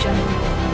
General.